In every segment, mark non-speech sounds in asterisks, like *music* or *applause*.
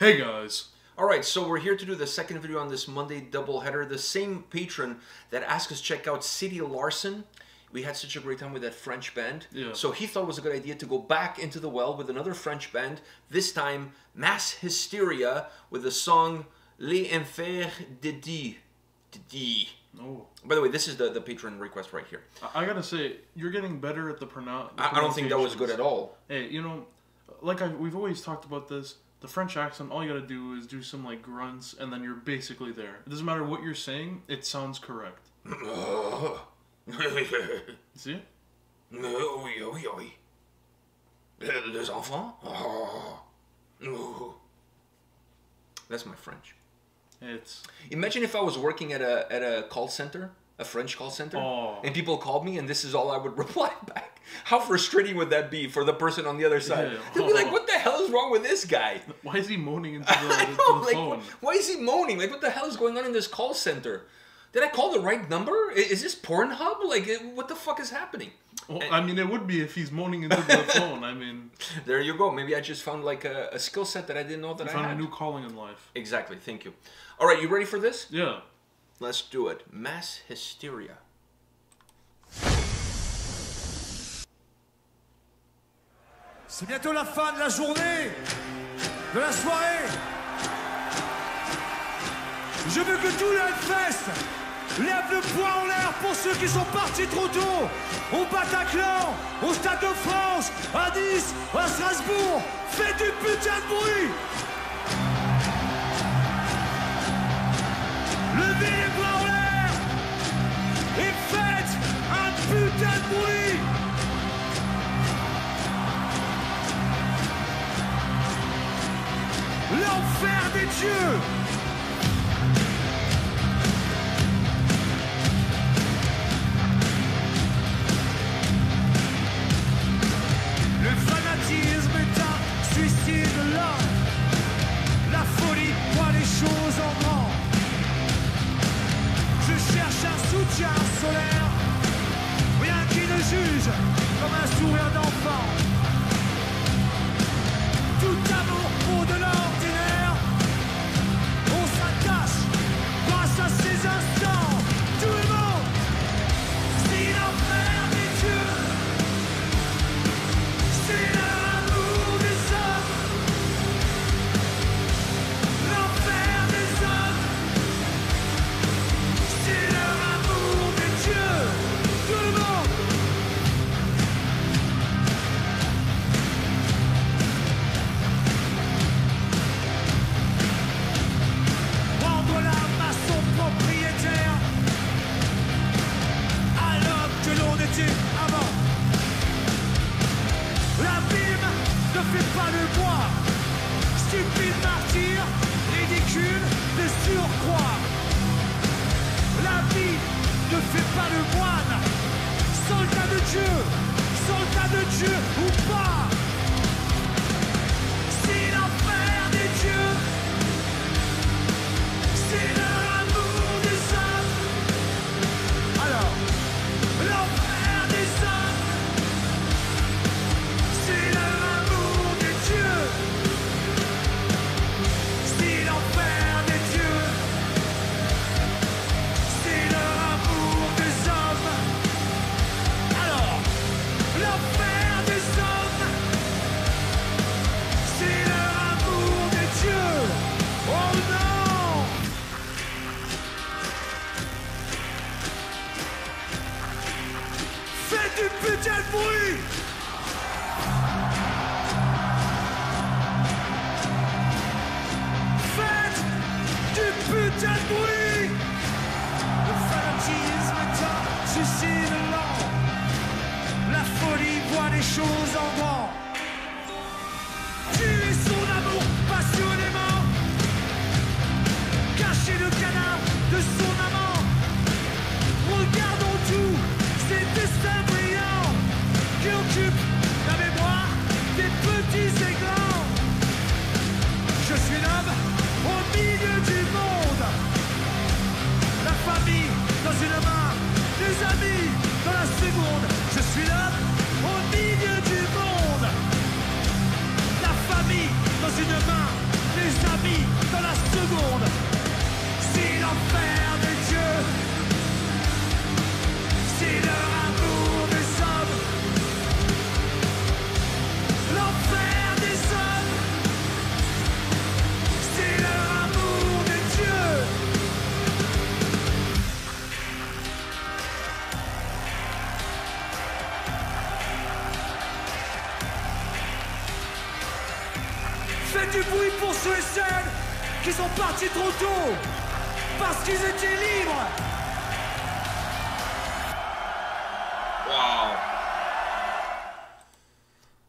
Hey guys. All right, so we're here to do the second video on this Monday doubleheader. The same patron that asked us to check out Sidilarsen. We had such a great time with that French band. Yeah. So he thought it was a good idea to go back into the well with another French band. This time, Mass Hysteria with the song Les Enfers de Dieu. De Dieu. Oh, By the way, this is the, the patron request right here. I, I gotta say, you're getting better at the pronoun. I, I don't think that was good at all. Hey, you know, like I, we've always talked about this. The French accent, all you gotta do is do some like grunts, and then you're basically there. It doesn't matter what you're saying; it sounds correct. *laughs* See? Oui, oui, oui. Euh, les enfants? Oh. That's my French. It's Imagine if I was working at a at a call center, a French call center, Oh. and people called me, and this is all I would *laughs* reply back. How frustrating would that be for the person on the other side? Yeah. They'd be like, "What the hell is wrong with this guy?" *laughs* why is he moaning into *laughs* the, I know, the like, phone? wh- why is he moaning? Like, what the hell is going on in this call center? Did I call the right number? I- Is this Pornhub? Like, what the fuck is happening? Well, I mean, it would be if he's moaning into the *laughs* phone. I mean, There you go. Maybe I just found like a, a skill set that I didn't know that I found had. a new calling in life. Exactly. Thank you. All right, you ready for this? Yeah. Let's do it. Mass hysteria. C'est bientôt la fin de la journée, de la soirée. Je veux que tout le Hellfest lève le poing en l'air pour ceux qui sont partis trop tôt. Au Bataclan, au Stade de France, à Nice, à Strasbourg. Faites du putain de bruit. Levez les poings en l'air et faites un putain de bruit. L'enfer des dieux Faites du putain Faites du bruit pour ceux et celles qui sont partis trop tôt parce qu'ils étaient libres. Wow.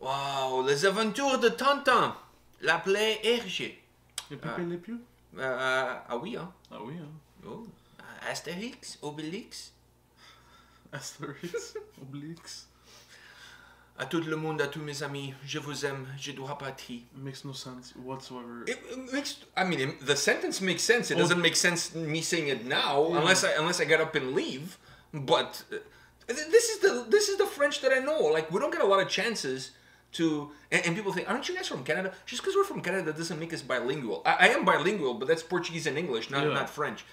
Wow, les aventures de Tintin. L'appelait Hergé. Et Pépé les Pew Euh, ah oui, hein. Ah oui, hein. Oh. Astérix, Obélix. Astérix, Oblix. À tout le monde, à tous mes amis, je vous aime, je dois partir. Makes no sense whatsoever. It, it makes. I mean, it- the sentence makes sense. It Oh. doesn't make sense me saying it now, Yeah. unless I unless I get up and leave. But uh, this is the this is the French that I know. Like we don't get a lot of chances to. And, and people think, aren't you guys from Canada? Just because we're from Canada doesn't make us bilingual. I, I am bilingual, but that's Portuguese and English, not Yeah. not French.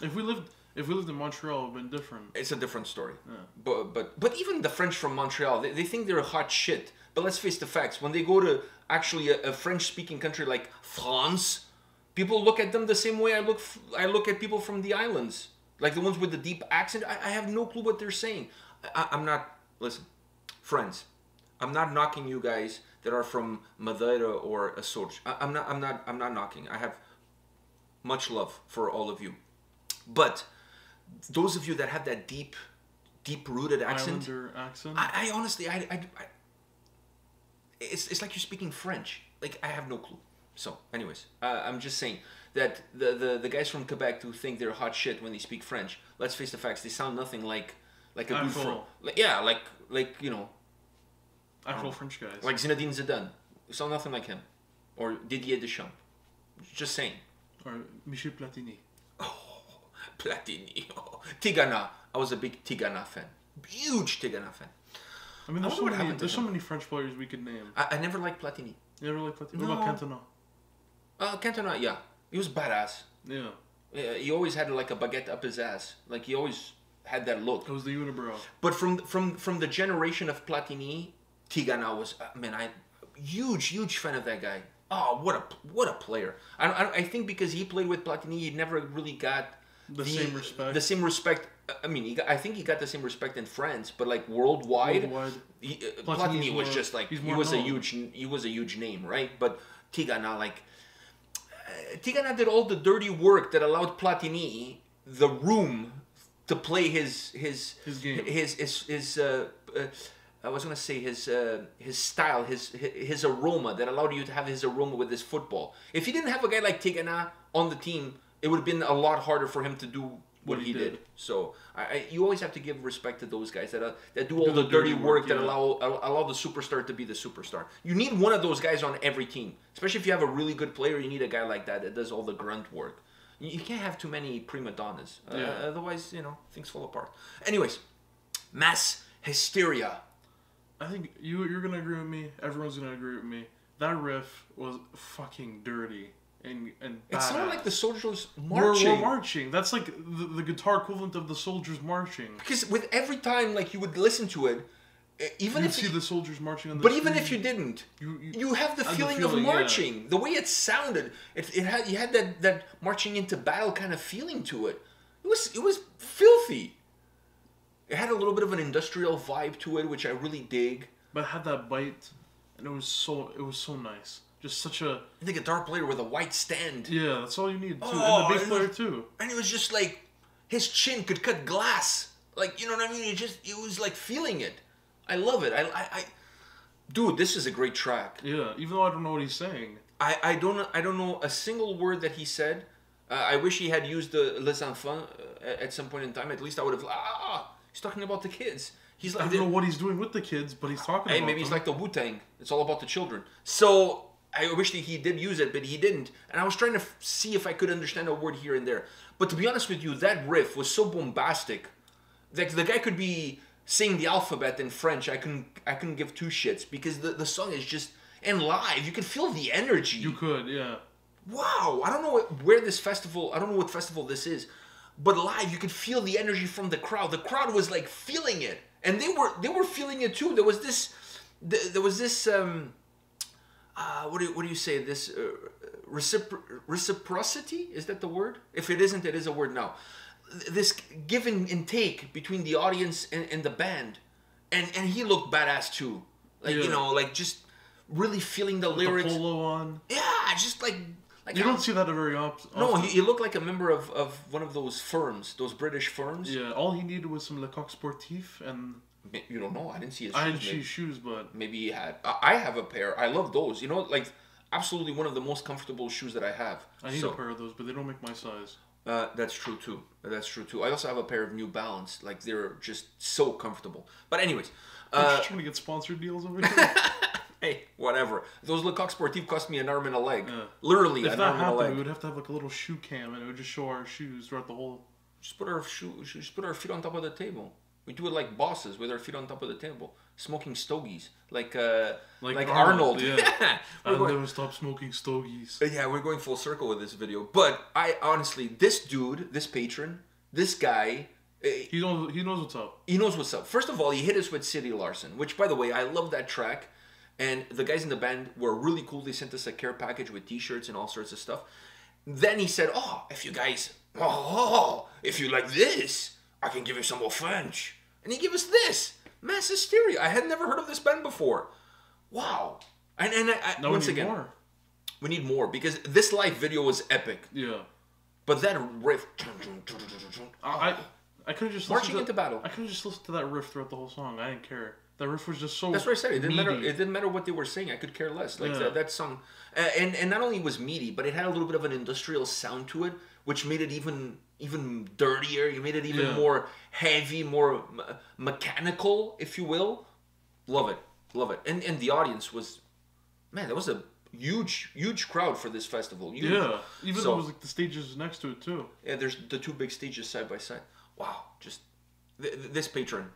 If we lived, if we lived in Montreal, it would have been different. It's a different story. Yeah. But but but even the French from Montreal, they, they think they're hot shit. But let's face the facts. When they go to actually a, a French-speaking country like France, people look at them the same way I look f- I look at people from the islands, like the ones with the deep accent. I, I have no clue what they're saying. I, I'm not listen, friends. I'm not knocking you guys that are from Madeira or Açores. I, I'm not. I'm not. I'm not knocking. I have much love for all of you, but those of you that have that deep, deep-rooted accent, Islander accent. I, I honestly, I, I, I, it's, it's like you're speaking French. Like I have no clue. So, anyways, uh, I'm just saying that the, the the guys from Quebec who think they're hot shit when they speak French. Let's face the facts. They sound nothing like like a good like yeah, like like you know, Actual French guys. like Zinedine Zidane. They sound nothing like him, or Didier Deschamps. Just saying. or Michel Platini. Platini, oh, Tigana. I was a big Tigana fan. Huge Tigana fan. I mean, there's I so what many. happened There's so many French players we could name. I, I never liked Platini. You ever like Platini? No. What about Cantona? Uh, Cantona, yeah, he was badass. Yeah, Uh, he always had like a baguette up his ass. Like he always had that look. it was the unibrow. But from from from the generation of Platini, Tigana was uh, man, I huge huge fan of that guy. Oh, what a what a player! I I, I think because he played with Platini, he never really got The same respect. The same respect. I mean, he got, I think he got the same respect in France, but like worldwide, Worldwide. he, uh, Platini was more- just like he was a huge he was a huge name, right? But Tigana like uh, Tigana did all the dirty work that allowed Platini the room to play his his His game. his his, his uh, uh, I was gonna say his uh, his style, his his aroma that allowed you to have his aroma with his football. If he didn't have a guy like Tigana on the team, it would have been a lot harder for him to do what, he, he did. did. So I, I, you always have to give respect to those guys that uh, that do all Do the, dirty work, that yeah. allow allow the superstar to be the superstar. You need one of those guys on every team, especially if you have a really good player. You need a guy like that that does all the grunt work. You, you can't have too many prima donnas, uh, Yeah. otherwise you know things fall apart. Anyways, mass hysteria. I think you you're gonna agree with me. Everyone's gonna agree with me. That riff was fucking dirty and and It sounded badass. like the soldiers We're, marching. we're marching. That's like the, the guitar equivalent of the soldiers marching. because with every time like you would listen to it, even You if see you, the soldiers marching on the but even if you didn't, You- you- you have the had the feeling, feeling, of yeah. marching. The way it sounded, it, it had you had that that marching into battle kind of feeling to it. It was it was filthy. It had a little bit of an industrial vibe to it, which I really dig. but it had that bite, and it was so it was so nice. Just such a. I think a dark player with a white stand, yeah. That's all you need too. Oh, and the and player the- too. and it was just like his chin could cut glass. Like you know what I mean? It just it was like feeling it. I love it. I I, I dude, this is a great track. Yeah. Even though I don't know what he's saying. I, I don't know- I don't know a single word that he said. Uh, I wish he had used the les enfants uh, at some point in time. At least I would have. Ah, he's talking about the kids. He's like I don't know what he's doing with the kids, but he's talking hey, maybe he's like the Wu Tang. It's all about the children. So I wish that he did use it, but he didn't. And I was trying to f- see if I could understand a word here and there. But to be honest with you, that riff was so bombastic. Like the guy could be saying the alphabet in French. I couldn't. I couldn't give two shits because the the song is just and live. You could feel the energy. You could, yeah. wow, I don't know where this festival, I don't know what festival this is, but live you could feel the energy from the crowd. The crowd was like feeling it, and they were they were feeling it too. There was this, th- there was this, um, uh, what do you, what do you say? This uh, recipro- reciprocity is that the word? If it isn't, it is a word now. This giving and take between the audience and, and the band, and and he looked badass too, like you know, like just really feeling the lyrics. The polo on. Yeah, just like like You how- don't see that a very often. no, he, he looked like a member of, of one of those firms, those British firms. Yeah, all he needed was some Le Coq Sportif, and You don't know. I didn't see his I shoes. didn't see shoes, but maybe he had. I I have a pair. I love those. You know, like absolutely one of the most comfortable shoes that I have. I need So, a pair of those, but they don't make my size. Uh, that's true too. That's true too. I also have a pair of New Balance. Like they're just so comfortable. But anyways, I'm uh, just trying to get sponsored deals over here. *laughs* hey, whatever. Those Le Coq Sportif cost me an arm and a leg. Yeah. Literally if an that arm and a leg. we would have to have like a little shoe cam, and it would just show our shoes throughout the whole. Just put our shoe, just put our feet on top of the table. We do it like bosses with our feet on top of the table, smoking stogies, like uh, like, Like Arnold. Arnold, yeah. *laughs* we're I'll going, never stop smoking stogies. yeah, we're going full circle with this video. But I honestly, this dude, this patron, this guy, eh, He knows. He knows what's up. he knows what's up. First of all, he hit us with Sidilarsen, which, by the way, I love that track. And the guys in the band were really cool. They sent us a care package with T-shirts and all sorts of stuff. Then he said, "Oh, if you guys, oh, if you like this, I can give you some more French." And he gave us this Mass Hysteria. I had never heard of this band before. Wow. And and I, I, Now once we again, more. we need more because this live video was epic. Yeah. But that riff, I I could have just Marching to, into battle. I could have just listened to that riff throughout the whole song. I didn't care. That riff was just so. That's what I said. It didn't matter. It didn't matter what they were saying. I could care less. Like Yeah. that, that song, uh, and and not only was meaty, but it had a little bit of an industrial sound to it, which made it even even dirtier. You made it even Yeah. more heavy, more me- mechanical, if you will. Love it, love it. And and the audience was, man, that was a huge huge crowd for this festival. Huge. Yeah. Even So- though it was like the stages next to it too. Yeah, there's the two big stages side by side. Wow, just th- th- this patron,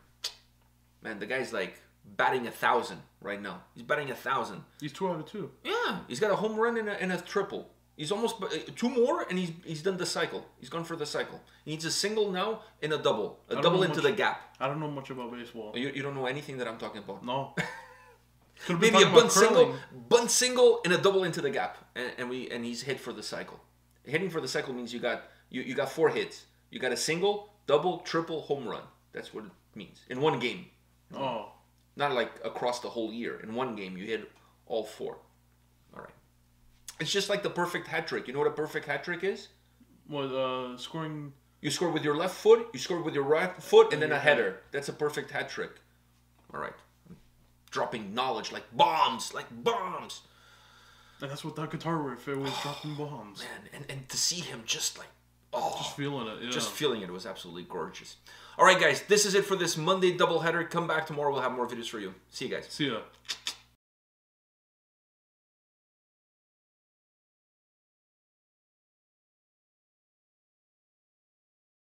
man, the guy's like batting a thousand right now. He's batting a thousand. He's two out of two. Yeah, he's got a home run and a, and a triple. He's almost uh, two more, and he's he's done the cycle. He's gone for the cycle. He needs a single now and a double, a double into much- the gap. I don't know much about baseball. You, you don't know anything that I'm talking about. No. *laughs* Could have been Maybe a bunt single, bunt single, and a double into the gap, and, and we and he's hit for the cycle. Hitting for the cycle means you got you, you got four hits. You got a single, double, triple, home run. That's what it means in one game. Oh. Not like across the whole year. In one game, you hit all four. It's just like the perfect hat trick. You know what a perfect hat trick is? What? Uh, scoring. You score with your left foot, you score with your right foot, and then a header. That's a perfect hat trick. All right. Dropping knowledge like bombs, like bombs. And that's what that guitar riff. It was *sighs* dropping bombs. Man, and, and to see him just like, oh, Just feeling it. Yeah. just feeling it was absolutely gorgeous. All right, guys, this is it for this Monday doubleheader. Come back tomorrow. We'll have more videos for you. See you guys. See ya.